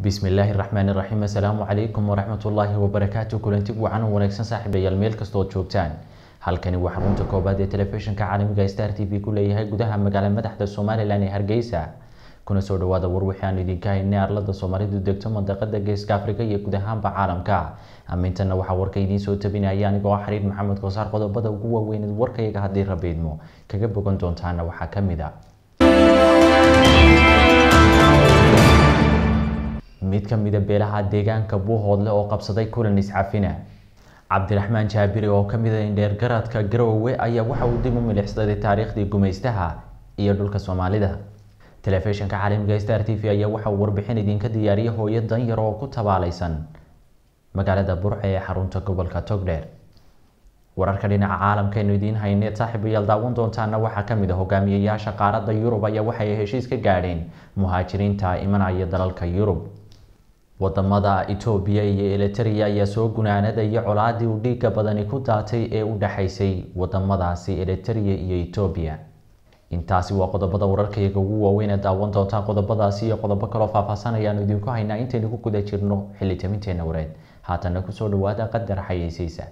bismillaahi raxmaani raxiim assalaamu calaykum waraxmatullaahi wabarakaatu kulanti wacan wanaagsan saaxiibayaal meel kastood joogtaan. Halkani waa xarunta koobaad ee telefishinka caalamiga star t v ku leeyahay gudaha magaala madaxda somalilan ee hargeysa. Kuna soo dhawaada war wixii aan idinka haynay arlada soomaalidu degto mandaqada geeska afrika iyo guud ahaanba caalamka. Amintana waxaa warka idiin soo tabinaya anigoo xariir maxamed kosaar qodobada ugu waaweyneed warkayaga haddii rabiidmo kaga bogan doontaana waxaa ka mid a mid ka mida beelaha deegaanka buuhoodle oo qabsaday kulan iscafina cabdiraxmaan jaabiri oo kamid a indheergaradka garowe ayaa waxa uu dib u milixsaday taariikhdii gumaystaha iyo dhulka soomaalida telefishinka caalamiga star t v ayaa waxa uu warbixin idinka diyaariyay hooyo danyar oo ku tabaalaysan magaalada burce ee xarunta gobolka togdheer wararka dhinaca caalamkeenu idiin hayneed saaxiibayaal daawan doontaana waxaa kamid a hogaamiyayaasha qaaradda yurub ayaa waxay heshiis ka gaadheen muhaajiriinta imanaya dalalka yurub waddamada etoobiya iyo eliteria ayaa soo gunaanadaya colaadii uu dhiiga badani ku daatay ee u dhexaysay wadamadaasi eliteria iyo etoobiya intaasi waa qodobada wararkayaga ugu waaweyn ee daawan doontaa qodobadaasi iyo qodobo kaloo faahfaahsan ayaanu idinku haynaa intaynu ku guda jirno xilli tabinteena wareed. Haatana ku soo dhawaada qadar xayeysiisa